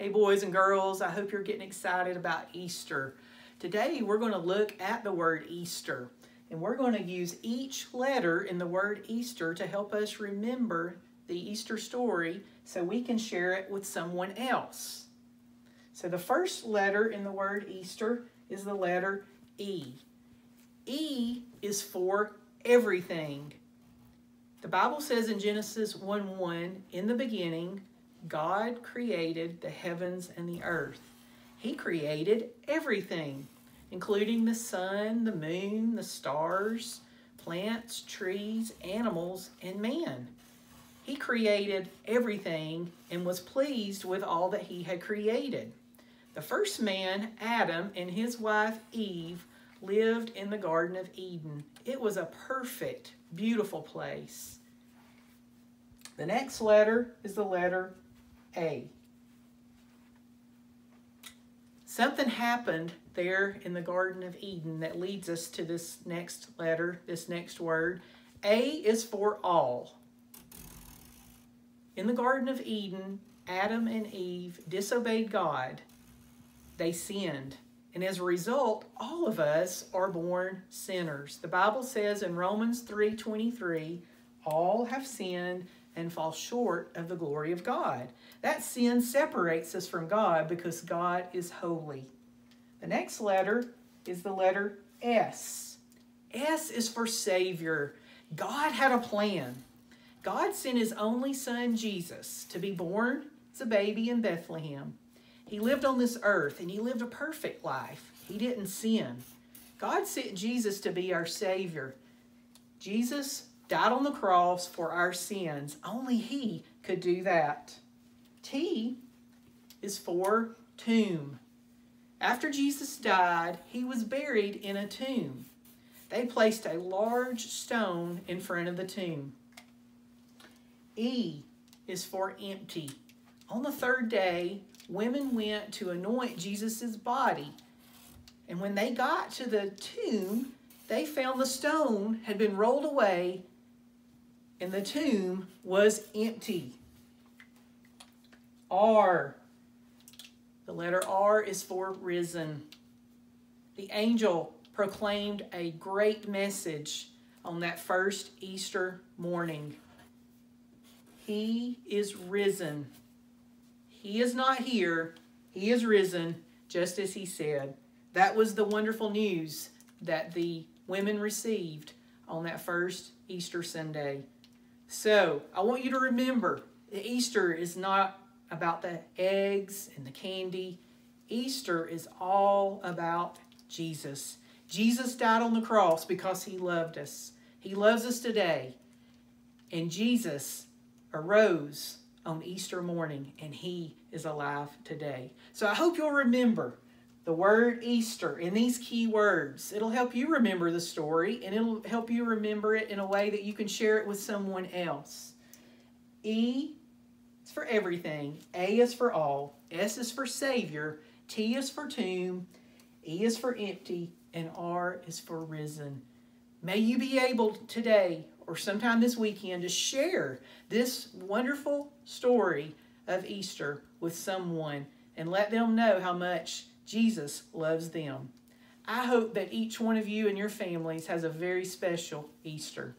Hey, boys and girls, I hope you're getting excited about Easter. Today, we're going to look at the word Easter, and we're going to use each letter in the word Easter to help us remember the Easter story so we can share it with someone else. So, the first letter in the word Easter is the letter E. E is for everything. The Bible says in Genesis 1 1, in the beginning, God created the heavens and the earth. He created everything, including the sun, the moon, the stars, plants, trees, animals, and man. He created everything and was pleased with all that he had created. The first man, Adam, and his wife Eve lived in the Garden of Eden. It was a perfect, beautiful place. The next letter is the letter a. Something happened there in the Garden of Eden that leads us to this next letter, this next word. A is for all. In the Garden of Eden, Adam and Eve disobeyed God. They sinned. And as a result, all of us are born sinners. The Bible says in Romans 3:23, all have sinned and fall short of the glory of God. That sin separates us from God because God is holy. The next letter is the letter S. S is for Savior. God had a plan. God sent his only son, Jesus, to be born as a baby in Bethlehem. He lived on this earth and he lived a perfect life. He didn't sin. God sent Jesus to be our Savior. Jesus died on the cross for our sins. Only He could do that. T is for tomb. After Jesus died, He was buried in a tomb. They placed a large stone in front of the tomb. E is for empty. On the third day, women went to anoint Jesus' body. And when they got to the tomb, they found the stone had been rolled away and the tomb was empty. R. The letter R is for risen. The angel proclaimed a great message on that first Easter morning. He is risen. He is not here. He is risen, just as he said. That was the wonderful news that the women received on that first Easter Sunday. So I want you to remember that Easter is not about the eggs and the candy. Easter is all about Jesus. Jesus died on the cross because he loved us. He loves us today. And Jesus arose on Easter morning and he is alive today. So I hope you'll remember the word Easter in these key words. It'll help you remember the story and it'll help you remember it in a way that you can share it with someone else. E is for everything, A is for all, S is for Savior, T is for tomb, E is for empty, and R is for risen. May you be able today or sometime this weekend to share this wonderful story of Easter with someone and let them know how much Jesus loves them. I hope that each one of you and your families has a very special Easter.